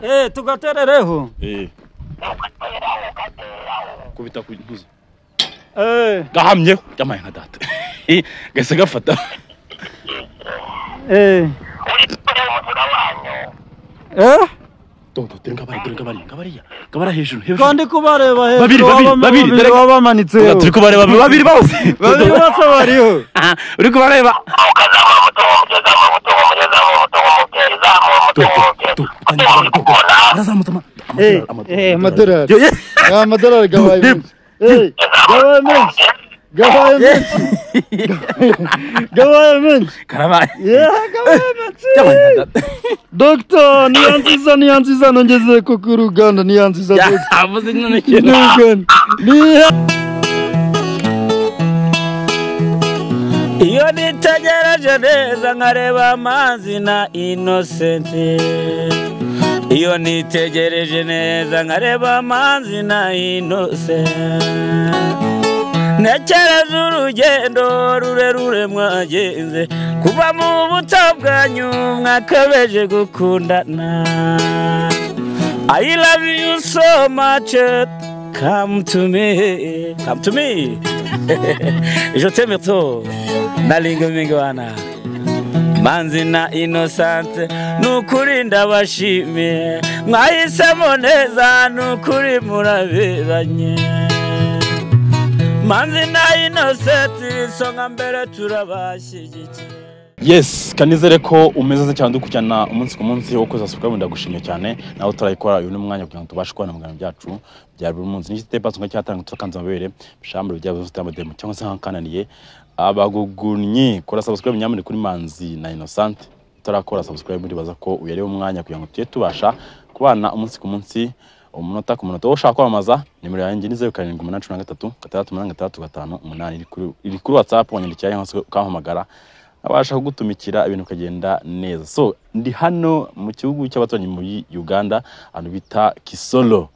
Eh, tugaterereho. Eh. Kubita ku ntuzi. Eh, Gahamye yamaye nka data. Gase gafata. eh. Eh? Toto dore ngabari dore ngabari ngabariya. Ngabara hejuru hejuru. Kandi kubareba hejuru Babiri, babiri, babiri, babiri dore- baba bamanitseho. Turi kubareba babiri bose. Babiri bose bariho. Uri kubareba. Arazamutse ama. Eh, eh, amadorari. Yo, ye. Ya amadorari gabaye menshi. Eh, gabaye menshi. Gabaye menshi. Gabaye menshi. Karabaye. Yeah, gabaye menshi. Yamaye nka data. Dr. niya nziza niya nziza nongeze ko ku ruganda niya nziza Ya, Dr. avuze none Ni kintu. Iyo nitegereje neza nkareba amazi na inosenti iyo nitegereje neza nkareba amazi na inosenti ntekereza urugendo rurerure mwagenze kuva mu buto bwanyu mwakabeje gukundana. I love you so much come to me come to me. nalinga mingi wana. Manzi na inosante nukuri ndabashimiye mwahisemo neza nukuri muraberanye manzi na inosenti isonga mbere turabashyigikiye yes kanizere ko umeze neza cyane dukurikirana umunsi ku munsi. Wo kuza subscribe ndagushimye cyane nawe utarayikora uyu ni umwanya kugira ngo tubashe kubona mu biganiro byacu bya buri munsi. N'iki tepa tunga cyatanga turakanze amabere bishambure byabo bifite amademo cyangwa se hankananiye abagugunyi kora subscribe nyamuri kuri manzi na innocent. Utarakora subscribe ndibaza ko uyu ari wo mwanya kugira ngo tujye tubasha kubana umunsi ku munsi. Umunota ku munota. Ushaka kwamamaza nimero yanjye ni zeru karindwi umunani cumi na gatatu gatandatu umunani gatandatu gatanu umunani. Iri kuri- iri kuri whatsapp wanyandikira cyangwa se ukampamagara. Abasha kugutumikira ibintu bikagenda neza. So ndi hano mu gihugu cy'abaturanyi muri uganda ahantu bita kisolo.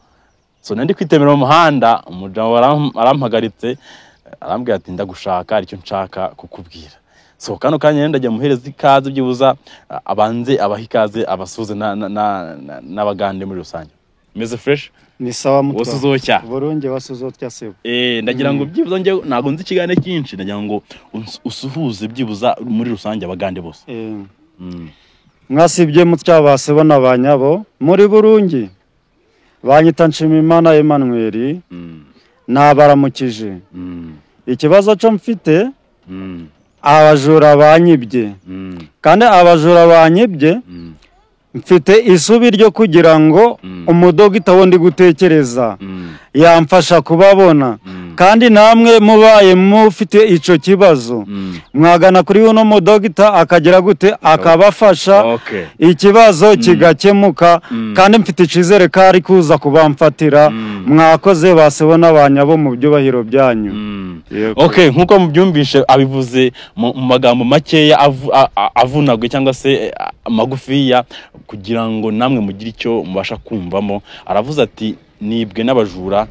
So nandi kwitemera mu muhanda umugabo aram- arampagaritse arambwira ati ndagushaka hari icyo nshaka kukubwira. So kano kanya ndajya muhereza ikaze byibuza abanze abaha ikaze na- n'abagande muri rusange. Meze fresh ni sawa mutwa. wose uzoshya Burungi wasuzotya sebo. Eh, ndagira ngo byibuza njye ntabwo nzi ikiganiro cyinshi ndagira ngo usuhuze byibuza muri rusange abagande bose Eh. Mm. mwasibye mutya basebo n'abanyabo muri burungi banyita nshimimana Emmanuel Mm. nabaramukije Mm. ikibazo cyo mfite Mm. abajura banyibye Mm. kandi abajura banyibye Mm. Mfite isubi ryo kugira ngo Mm. umudogita wo ndi gutekereza Mm. yamfasha kubabona Mm. Kandi namwe mubaye mufite ico kibazo. Mm. mwagana kuri uno mudogita akagira gute? Akabafasha. Ikibazo kigakemuka Mm. kandi mfite icyizere ko ari kuza kubamfatira. Mm. mwakoze basebona banyabo mu byubahiro byanyu. Mm. Okay nk'uko mubyumvishe abivuze mu magambo makeya avu- a- a- avunaguye cyangwa se magufiya kugira ngo namwe mugire icyo mubasha kumvamo. Aravuze ati nibwe n'abajura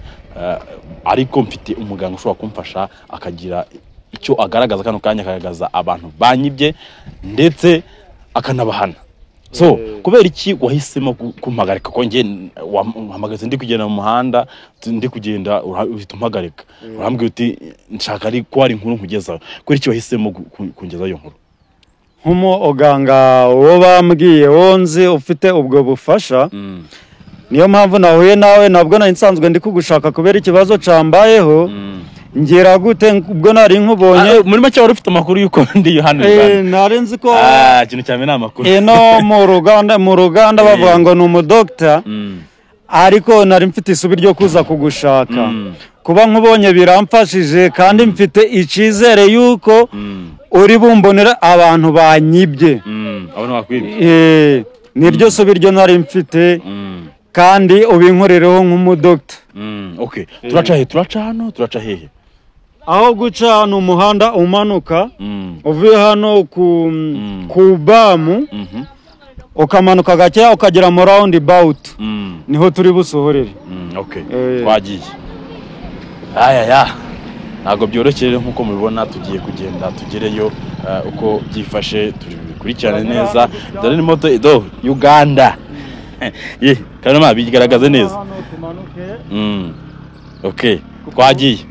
ariko mfite umuganga ushobora kumfasha akagira icyo agaragaza kano kanya akagaragaza abantu banyibye ndetse akanabahana. So Eh. kubera iki wahisemo kumpagarika? Ko njye wampagaze ndi kugenda mu muhanda ndi kugenda uhita umpagarika. Urambwira uti nshaka ari ko hari inkuru nkugezaho. Kubera iki wahisemo kungezaho iyo nkuru? Nk'umuganga wo bambwiye wo nzi ufite ubwo bufasha. Mm, niyo mpamvu nahuye nawe nabwo nari nsanzwe ndi kugushaka kubera ikibazo cambayeho. Mm. ngira gute ubwo nari nkubonye? Ah, muri make wari ufite amakuru y'uko ndi hano Eh, nari nzi ko Ah, ikintu cya mbere ni amakuru. Ino mu ruganda mu ruganda bavuga ngo ni umudogita Mm, ariko nari mfite isubi ryo kuza kugushaka. Mm. kuba nkubonye biramfashije kandi mfite icyizere y'uko uri bumbonera abantu banyibye. Eh, niryo subi ryo nari mfite. Kandi ubinkorereho nk'umudogita mm. okay. Turaca he? Turaca hano? Turaca hehe? Aho guca ni umuhanda umanuka Mm, uvuye hano ku Mm. bamu mhm, ukamanuka gakeya ukagera mu rawundi bawuti ni ho turi busohorere. Okay. Eh. twagiye ayaya ntabwo byoroshye nk'uko mubibona tugiye kugenda tugereyo eh, uko byifashe tubikurikirane neza. Dore ni moto do uganda. Ye kanama bigaragaze neza. Hano tumanuke. Mm. okay twagiye.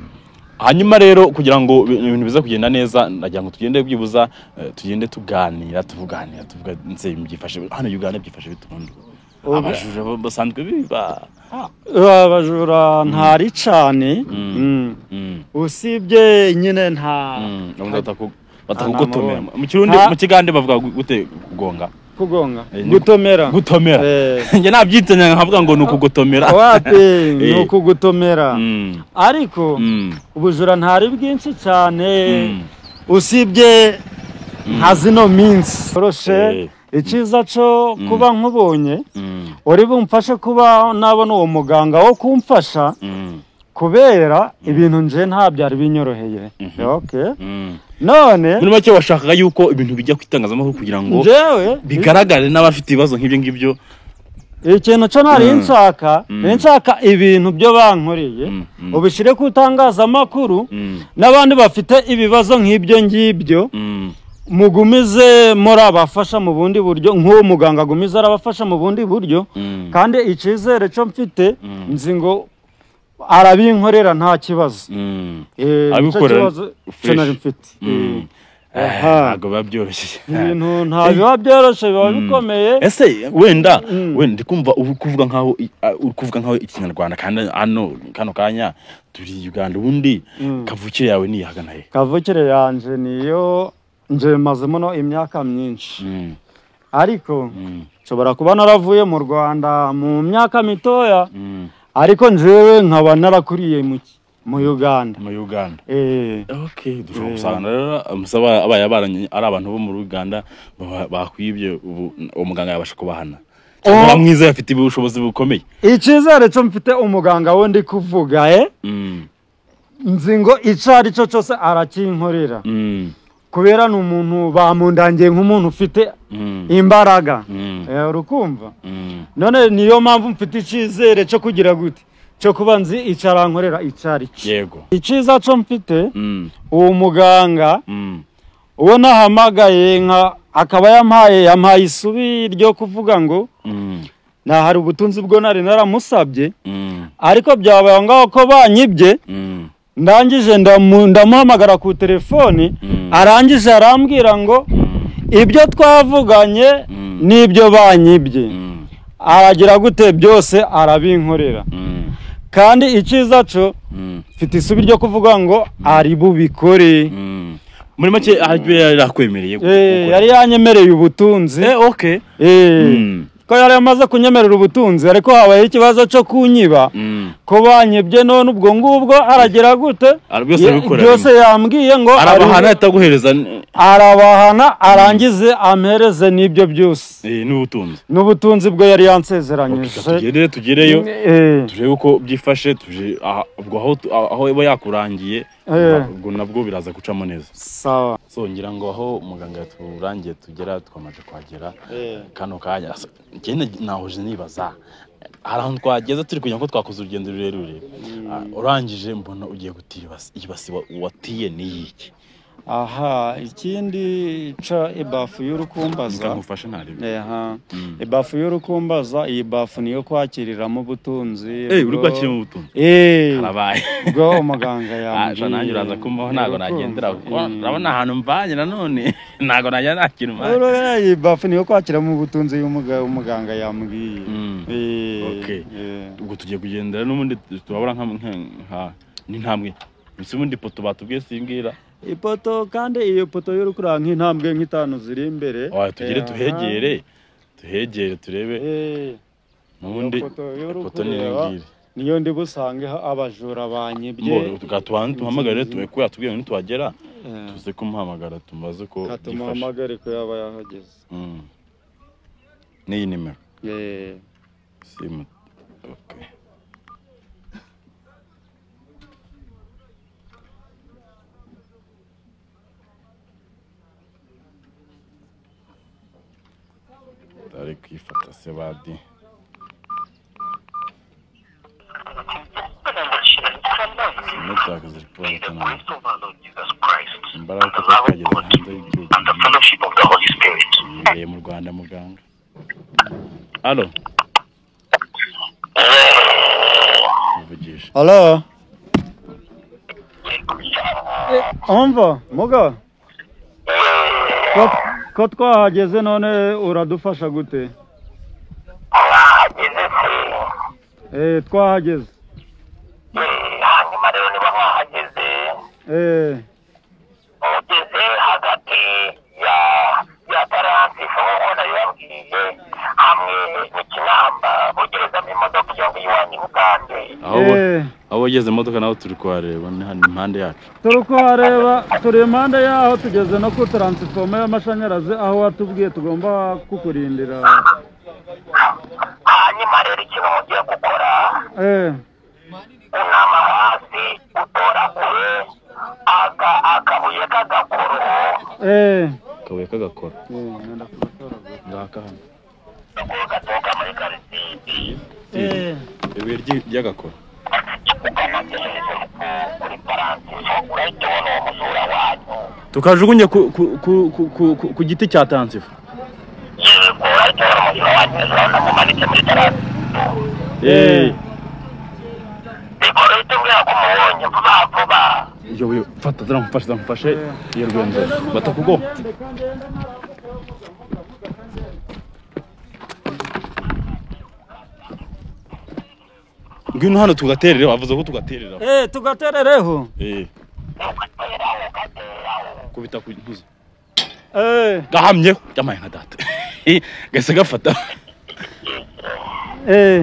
Hanyuma rero kugira ngo ibi- ibintu bize kugenda neza ndagira ngo tugende byibuza eh, tugende tuganira tuvuganira tuvuga nse byifashe hano Uganda byifashe bitundi Ubu- abajura ba- basanzwe biba. Abajura ntari cane. Mm. Mm. Mm. usibye nyine nta Namabonye. mu kirundi Nta- mu kigande bavuga gu- gute kugonga? Kugonga. Eh, ni- gutomera gutomera Eh, njye nabyitanya nkavuga ngo ni ukugotomera wapi? Ni Eh. ukugutomera Mm. ariko Mm. ubujura ntari bwinshi cyane. Mm. usibye nka zino minsi. Koroshe Eh. icyiza cyo kuba nkubonye. Uri bumfashe kuba nabona uwo muganga wo kumfasha. Kubera ibintu nje nta byari binyoroheye Mhm. Okay. Mm. none muri make washakaga yuko ibintu bijya ku itangazamakuru kugira ngo bigaragare n'abafite ibibazo nk'ibyo ngibyo ikintu cyo nari Mm. nshaka Mm. nshaka ibintu byo bankoreye ubishyire ku itangazamakuru n'abandi bafite ibibazo nk'ibyo ngibyo mugumize muri abafasha mu bundi buryo nk'uwo muganga agumize arabafasha mu bundi buryo kandi icyizere cyo mfite nzi ngo arabinkorera nta kibazo. Mm. Eh, fresh. nari mfite. Mm. Eh, Eh, ntabwo biba byoroshye. Ibintu nta biba byoroshye biba Mm. bikomeye. Ese wenda wenda ndi kumva uri kuvuga nkaho uri kuvuga nkaho ikinyarwanda kandi hano kano kanya turi Uganda ubundi kavukire yawe ni ihagana he? Kavukire yanje niyo nje mazemo no imyaka myinshi. Ariko nshobora kuba naravuye mu rwanda mu myaka mitoya. Ariko njyewe nkaba narakuriye mu uganda mu Uganda Eh, okay dushobora Eh. gusanga abaye ari abantu bo mu Uganda bakwibye ubu uwo muganga yabasha kubahana cyangwa Oh. bamwizeye afite ubushobozi bukomeye icyizere cyo mfite umuganga we ndi kuvuga eh Mm. nzi ngo icyo ari cyo cyose arakinkorera Mm. Kubera ni umuntu bamundangiye nk'umuntu ufite Mm. imbaraga Mm. Eh, urukumva Mm. none niyo mpamvu mfite icyizere cyo kugira gute cyo kuba nzi icyo arankorera icyo ari cyo yego icyiza cyo mfite uwo muganga uwo nahamagaye nka akaba yampaye yampaye isubi ryo kuvuga ngo Mm. hari ubutunzi bwo nari naramusabye ariko byabaye ngaho ko banyibye. Ndangije ndamu- ndamuhamagara ku telefoni Mm. arangije arambwira ngo Mm. ibyo twavuganye Mm. n'ibyo banyibye. Aragira gute? Byose arabinkorera. Kandi icyiza cyo mfite isubi ryo kuvuga ngo ari bubikore. Muri make yari akwemereye Eh, yari yanyemereye ubutunzi. Ko yari amaze kunyemerera ubutunzi ariko habayeho ikibazo cyo kunyiba. Mm. ko banyibye none ubwo ngubwo aragira gute? Byose yambwiye ngo arabahana ari- ahita aguhereza arabahana arangize ampereze n'ibyo byose. Eh, n'ubutunzi. N'ubutunzi bwo yari yansezeranyije. Tugere tugereyo. Eh, turebe uko byifashe ubwo aho iba yakurangiye Eh. ubwo nabwo biraza gucamo neza. Sawa. So ngira ngo aho muganga yaturangiye tugera twamaze kuhagera. Kano kanya njyewe nahuje nibaza hari ahantu twageze turi kugira ngo twakoze urugendo rurerure. Ah, urangije mbona ugiye gutira ibasi ibasi wa- watiye ni iyiki aha ikindi ca ibafu y'urukumbaza. Aha Mm. ibafu y'urukumbaza iyi bafu niyo kwakiriramo ubutunzi Eh, uri kwakira mu butunzi? Eh, harabaye. Bwo umuganga yambwiye nanjye uraza kumbaho ntabwo nagendera. Mm. urabona ahantu mvanye nanone ntabwo najya nakira umwanya. Iyi bafu niyo kwakiramo ubutunzi umuganga yambwiye Mm. Eh, eh. ubwo tugiye kugendera n'ubundi turabura nka nka- n'intambwe mbese ubundi poto batubwiye simbwira. Ipoto kandi iyo poto y'urukura nk'intambwe nk'itanu ziri imbere. Oya, tugere Eh, tuhegere tuhegere turebe. Eh, n'ubundi iyo poto y'urukura poto ni ngiri. niyo ndi busange abajura banyibye tumuhamagare tuwe ko yatubwiye ngo nitwagera Eh, tuze kumuhamagara tumubaze ko byifashe katumuhamagare ko yaba yahageze. Mm. n'iyi nimero. Simu kwifata se badi network ziri kuba imbaraga kuko twageze hanze y'igihugu yibereye mu rwanda muganga. Halo halo umva mugo. Ko, twahageze none uradufasha gute? mwahageze se Eh, twahageze. Hanyuma rero niba mwahageze Eh, mugeze hagati ya ya taransifo nk'uko nabibabwiye hamwe n'ikinamba mugerezamo imodoka iyo ngiyo iwanyu i bugande aho wageze imodoka naho turi kuhareba ni hano impande yacu. Turi kuhareba turi impande yaho tugeze no ku taransifoma y'amashanyarazi aho watubwiye tugomba kukurindira. hanyuma rero ikintu mugiye gukora. Eh, unama hasi utoragure aka akabuye k'agakoro. Eh. akabuye k'agakora Eh, ngaka hano. Gatoka muri karisiti. Eh, ibuye ry'i- ry'agakora ukanagereza kuri taransifo urahita ubona uwo muzura wanyu tukajugunye ku, ku, ku, ku, ku, ku, ku giti cya taransifa yego urahita ubona umuzura wanyu hejuru urabona mumanitse muri taransifo Eh, bikora uhita umbwira ko umubonye vuba vuba iyo yo fata turamufashe turamufashe iyo rwenze batakugo ngwino hano tugaterere wavuze ko tugaterera eh, tugaterereho. eh kubita ku ntuzi Eh, gahamyeho yamaye nka data gahise gafata eh.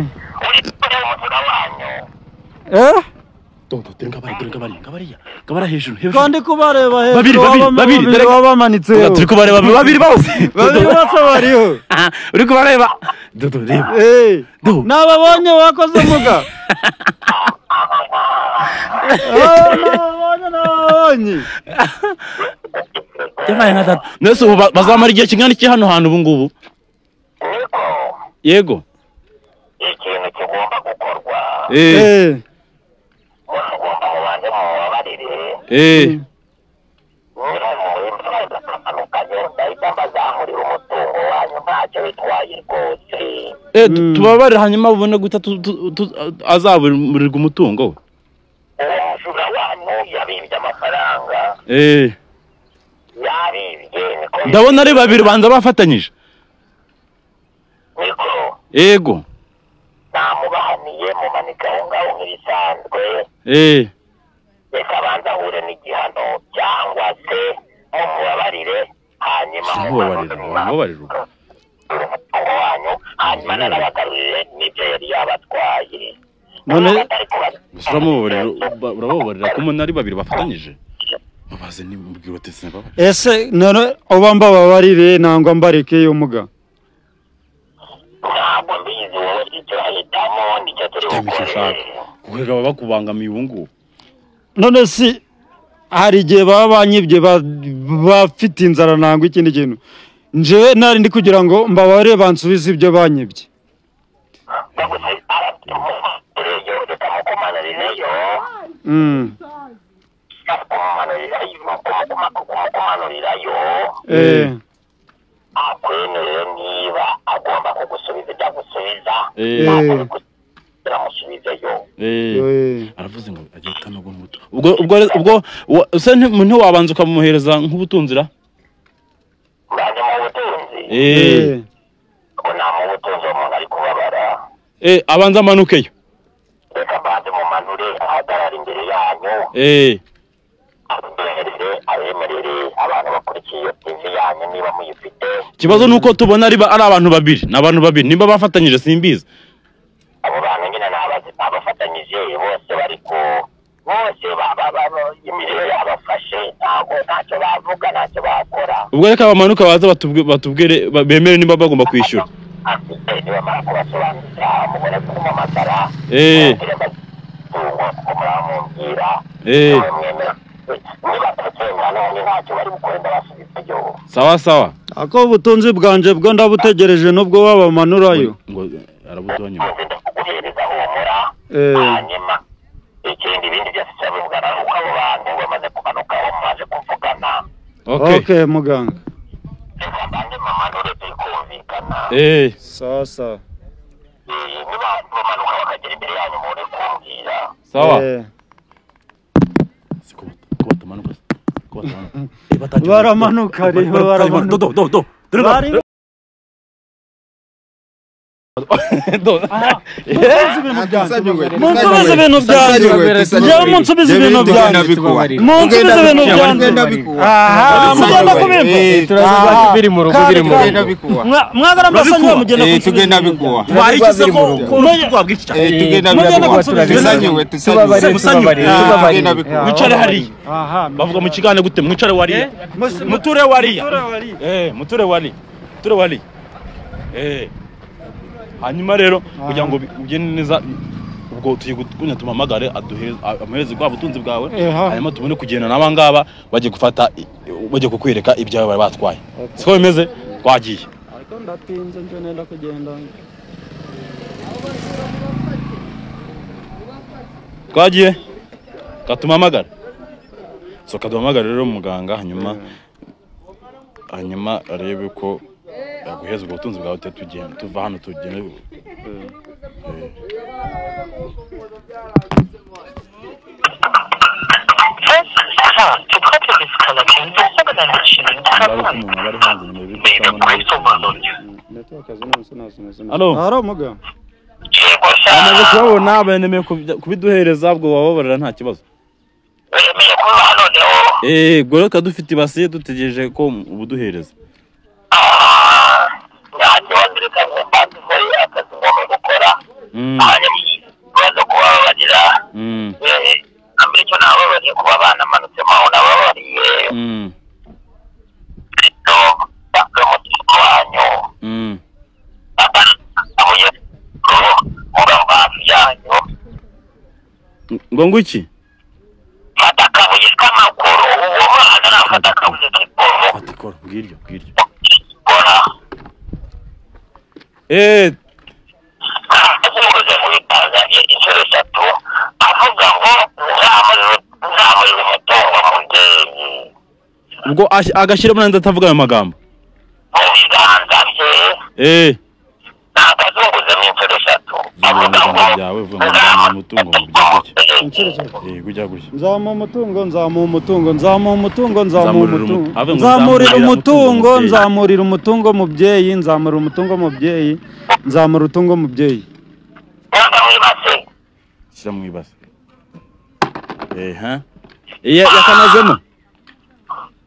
Eh? dodo dore ngabari dore ngabari ngabariya ngabara hejuru hejuru Kandi kubareba hejuru. Babiri, babiri, babiri, dore- baba bamanitseho. Dodo, turi kubareba babiri bose Babiri bose bariho. uri kubareba dodo reba Eh. Do. Nababonye wakoze muga. Yamaye nka data. Nese ubu ba- bazamara igihe kingana iki hano hantu ubu ngubu yego. Ikintu kigomba gukorwa. Eh. Eh. mugomba mubanze mubabarire eh. Niba muhimba bagatandukanye ndahita mbazamurira umutungo ntacyo bitwaye rwose. Eh Mm. tu- tubabarire hanyuma ubone guta tu- tu- tu- azaburirwa umutungo we. Uwo mujura wanyu yabibye amafaranga. Eh. Yabibye ndabona ari babiri banza bafatanyije. Niko? Yego. Namubahaniye mumanika aho ngaho nk'ibisanzwe. Eh. Reka abanza ahure n'igihano cyangwa se mumubabarire hanyuma mubabarire. Umutungo wanyu hanyuma nanabagarurire n'ibyo yari yabatwaye None gusa urababarira ko umuntu ari babiri bafatanyije mubaze nimubwira uti sinababara ese none uba mbababarire nangwa mbareke umuga. ntabwo mbizi wowe icyo ahitamo ni cyo turi bukore ushaka. kuko baba bakubangamiye ubu ngubu None si hari igihe baba banyibye ba- bafite inzara nangwa ikindi kintu. Njewe nari ndi kugira ngo mbabarire bansubize ibyo banyibye. Mm. Eh. akwemerere niba agomba kugusubiza ibyo agusubiza Eh. ntabwo bikugira amusubizeyo eh Eh. aravuze ngo agiye gutanagwa umuto ubwo ubwo nti- ntiwabanza ukamuhereza nk'ubutunzira mbanze mu butunzi eh ngo nta mu butunzi umuntu ari kubabara eh abanza amanukeyo reka mbanze mumanure ahagarara imbere yanyu eh. Abemerere abemerere abantu bakurikiye iyo tivi yanyu niba muyifite. Ikibazo ni uko tubona ari ba- ari abantu babiri ni abantu babiri nimba bafatanyije simbizi. Abo bantu nyine ni abafatanyije bose bari ku bose imiriro yabafashe ntabwo ntacyo bavuga ntacyo ubwo reka bamanuka baza batubwi- batubwire ba- bemere nimba bagomba kwishyura Eh. Eh. niba sawa sawa Ako ubutunzi bwanje bwo ndabutegereje nubwo wabamanurayo. ngo arabuduha nyuma nzi ndakuguhereza humura Eh. hanyuma ikindi ibindi byose cyabivugana nuko abo bantu bamaze kumanukaho mumaze kuvugana Okay. Okay, muganga. Eh. Sasa. Sawa. Baramanuka rero baramanuka. munsubize ibintu byanjyewe munsubize ibintu byanjye munsubize ibintu byanjye mugenda kubimva mwagara mbasanywa mugenda mwicare hariya bavuga mu kiganiro gute mwicare wariya muture wariya muture wariya muture wariya hanyuma rero kugira ngo ugende neza ubwo tugiye kunya tumamagare amuhereze bwa butunzi bwawe hanyuma tubone kugenda n'aba ngaba bagiye gufata bagiye kukwereka ibyawe bari batwaye. Siko bimeze? Twagiye. Ariko ndatinze nje nenda kugenda. Twagiye. Katumamagara so kaduhamagara rero muganga hanyuma hanyuma arebe ko yaguheza ubwo butunzi bwawe tujye tugenda tuva hano tugende To purchase this collection for 700 shillings per niba ari uko month. umuntu aba ari hanze nyuma May y'ibicamo the price overload you. Halo. haro muga amaze kubabona benemeye kubi- kubiduhereza ubwo wababarira nta kibazo noneho. eh tukaba dufite ibasi dutegereje ko ubuduhereza Ah, nta kibazo reka mbanze nkore akazi ngomba gukora. Mm, hanyuma ikibazo kubabarira mm, eh, na mbere icyo nababariye kuba banamanutsemo nababariye mm, rero bamwe mu gihugu wanyu. Mm. abuye kuba hafi yanyu. Ngo iki fata akabuye k'amaguru uwo mwana nafata akabuye k'iguru fata ikoro ngiryo ngiryo eh azunguze muri tanzania inshuro eshatu avuga ngo nzamurira nzamurira umutungo mubyeyi ubwo ash- agashyiramo nandi atavuga ayo magambo. Mu biganza bye eh ntabwo azunguzemo inshuro eshatu mu avuga ngo biganza umutungo eh nzamuha umutungo nzamuha umutungo nzamuha umutungo nzamuha Nzamurira umutungo nzamurira umutungo umutungo nzamurira umutungo mubyeyi nzamurira umutungo mubyeyi nzamura utungo mubyeyi ntabwo mwibase. Shyira mu ibase eh ha iya yakanazemo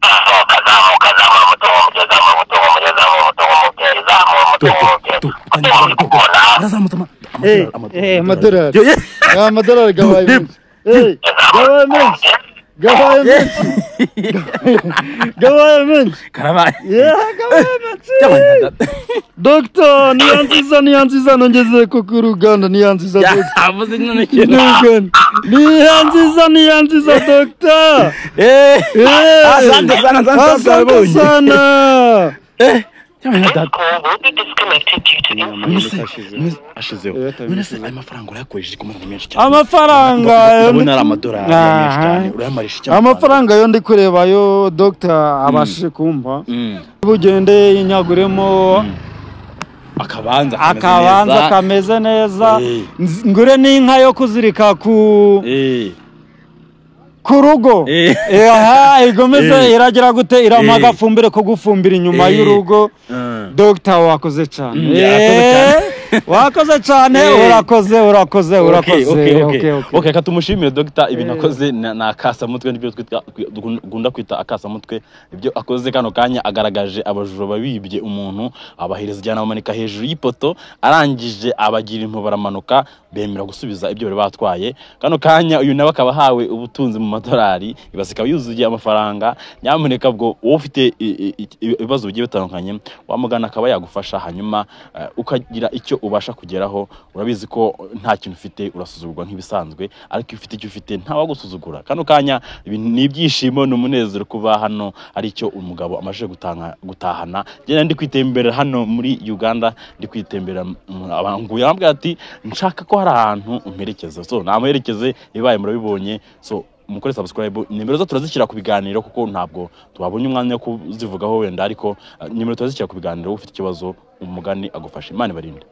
zamuka zamuka zamura umutungo mubyeyi zamura umutungo mubyeyi zamura umutungo mubyeyi zamura umutungo mubyeyi uri kubona arazamutse ama- Eh, amadolari, eh, amadolari. Yo, yeah. Ya amadolari gabaye menshi Eh, gabaye menshi gabaye menshi gabaye menshi gabaye menshi dogita niyo nziza niyo nziza nongeze ko ku ruganda niyo nziza dogita niyo nziza niyo nziza dogita asante sana eh data call will be disconnected due to ashizeho Eh, atabizi. none se ayo mafaranga urayakoresheje ku mafaranga menshi cyane. Amafaranga ndabona ari amadolari menshi cyane. Aha. urayamarisha iki amafaranga yo ndi kureba yo dogita abashije kumpa. Mm. bugende inyaguremo akabanza kameze akabanza kameze neza. Eh. ngure n'inka yo kuzirika ku eh. Ku rugo Eh. Eh, aha igomeze Eh. iragira gute irama agafumbire ko gufumbira inyuma y'urugo. Mm. dogita wakoze cyane. Wakoze cyane urakoze urakoze urakoze. Okay, reka tumushimire dogita ibintu akoze ni akasamutwe ni byo dukunda kwita akasamutwe ibyo akoze kano kanya agaragaje abajura babibye umuntu abahereza ijyana bamanika hejuru y'ipoto arangije abagira impu baramanuka bemera gusubiza ibyo bari batwaye. Kano kanya uyu nawe akaba ahawe ubutunzi mu madolari ibasi ikaba yuzuye amafaranga nyamuneka bwo wowe ufite ibibazo bigiye bitandukanye wamugana akaba yagufasha hanyuma eh, ukagira icyo ubasha kugeraho urabizi ko nta kintu ufite urasuzugurwa nk'ibisanzwe ariko iyo ufite icyo ufite ntawagusuzugura kano kanya ni ibyishimo ni umunezero kuba hano ari cyo umugabo amajije gutahana. Ngenda ndi kwitembera hano muri Uganda ndi kwitembera abanguye arambwira ati nshaka ko hari ahantu umperekeza so namuherekeze ibibaye murabibonye. So mukore subscribe nimero zo turazishyira ku biganiro kuko ntabwo twabonye umwanya wo kuzivugaho wenda ariko eh, nimero turazishyira ku biganiro ufite ikibazo umugani agufasha imana ibarinde.